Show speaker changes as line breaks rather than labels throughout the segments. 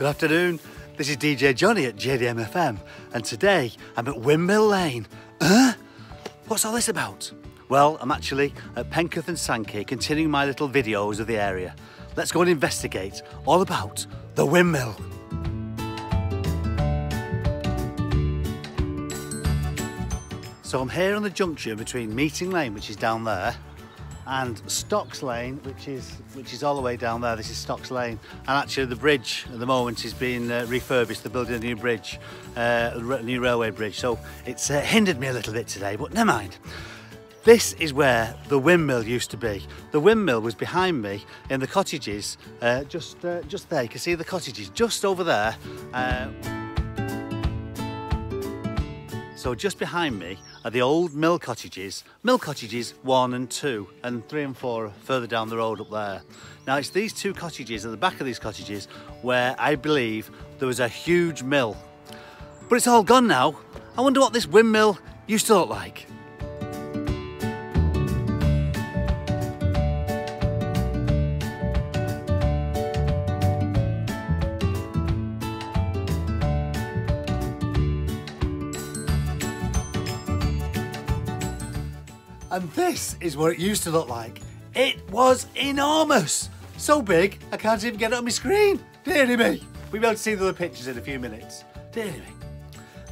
Good afternoon. This is DJ Johnny at JDM FM, and today I'm at Windmill Lane. Huh? What's all this about? Well, I'm actually at Penketh and Sankey continuing my little videos of the area. Let's go and investigate all about the windmill. So I'm here on the junction between Meeting Lane, which is down there, and Stocks Lane, which is which is all the way down there. This is Stocks Lane, and actually the bridge at the moment is being uh, refurbished. They're building a new bridge, uh, a new railway bridge. So it's uh, hindered me a little bit today, but never mind. This is where the windmill used to be. The windmill was behind me in the cottages, uh, just uh, just there. You can see the cottages just over there. Uh, so just behind me are the old mill cottages, mill cottages one and two, and three and four further down the road up there. Now it's these two cottages, at the back of these cottages, where I believe there was a huge mill. But it's all gone now. I wonder what this windmill used to look like. And this is what it used to look like. It was enormous. So big, I can't even get it on my screen. Deary me. We'll be able to see the other pictures in a few minutes. Deary me.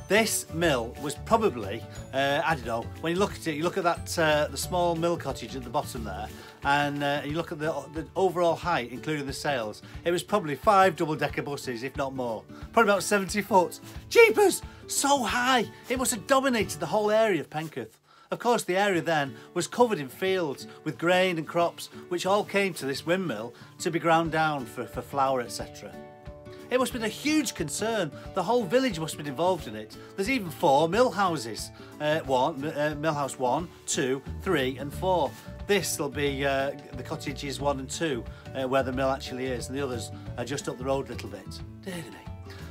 This mill was probably, uh, I don't know, when you look at it, you look at that, uh, the small mill cottage at the bottom there, and uh, you look at the, the overall height, including the sails, it was probably five double-decker buses, if not more. Probably about 70 foot. Jeepers! So high! It must have dominated the whole area of Penketh. Of course, the area then was covered in fields with grain and crops, which all came to this windmill to be ground down for, for flour, etc. It must have been a huge concern. The whole village must have been involved in it. There's even four mill houses. Uh, one, uh, mill house one, two, three and four. This will be uh, the cottages one and two, uh, where the mill actually is, and the others are just up the road a little bit.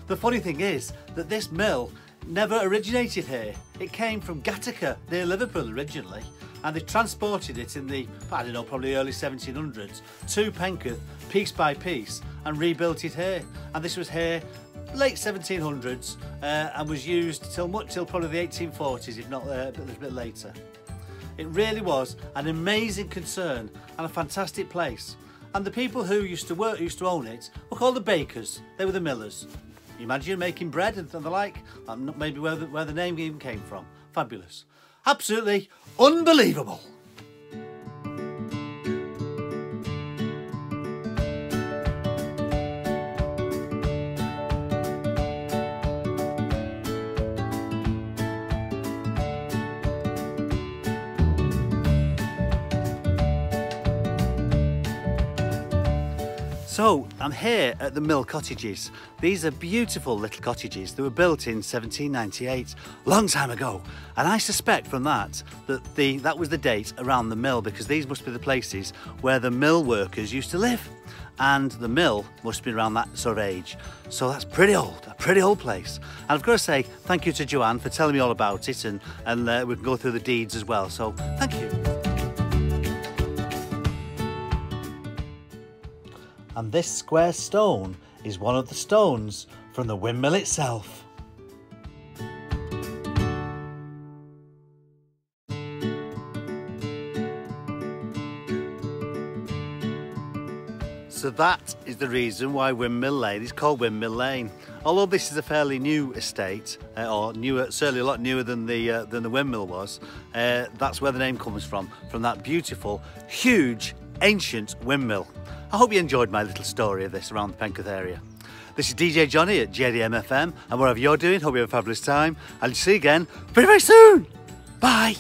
The funny thing is that this mill never originated here. It came from Gateacre near Liverpool originally and they transported it in the, I don't know, probably early 1700s to Penketh piece by piece and rebuilt it here. And this was here late 1700s uh, and was used till much till probably the 1840s, if not uh, a little bit later. It really was an amazing concern and a fantastic place. And the people who used to work, used to own it, were called the bakers. They were the millers. Imagine making bread and the like? Um, maybe where the, where the name even came from. Fabulous. Absolutely unbelievable. So I'm here at the Mill Cottages. These are beautiful little cottages. They were built in 1798, long time ago. And I suspect from that that the that was the date around the mill because these must be the places where the mill workers used to live. And the mill must be around that sort of age. So that's pretty old, a pretty old place. And I've got to say thank you to Joanne for telling me all about it and, and uh, we can go through the deeds as well. So thank you. And this square stone is one of the stones from the windmill itself. So that is the reason why Windmill Lane is called Windmill Lane. Although this is a fairly new estate, uh, or newer, certainly a lot newer than the uh, than the windmill was, uh, that's where the name comes from, from that beautiful, huge, ancient windmill. I hope you enjoyed my little story of this around the Penketh area. This is DJ Johnny at JDM FM, and whatever you're doing, hope you have a fabulous time. I'll see you again very, very soon. Bye.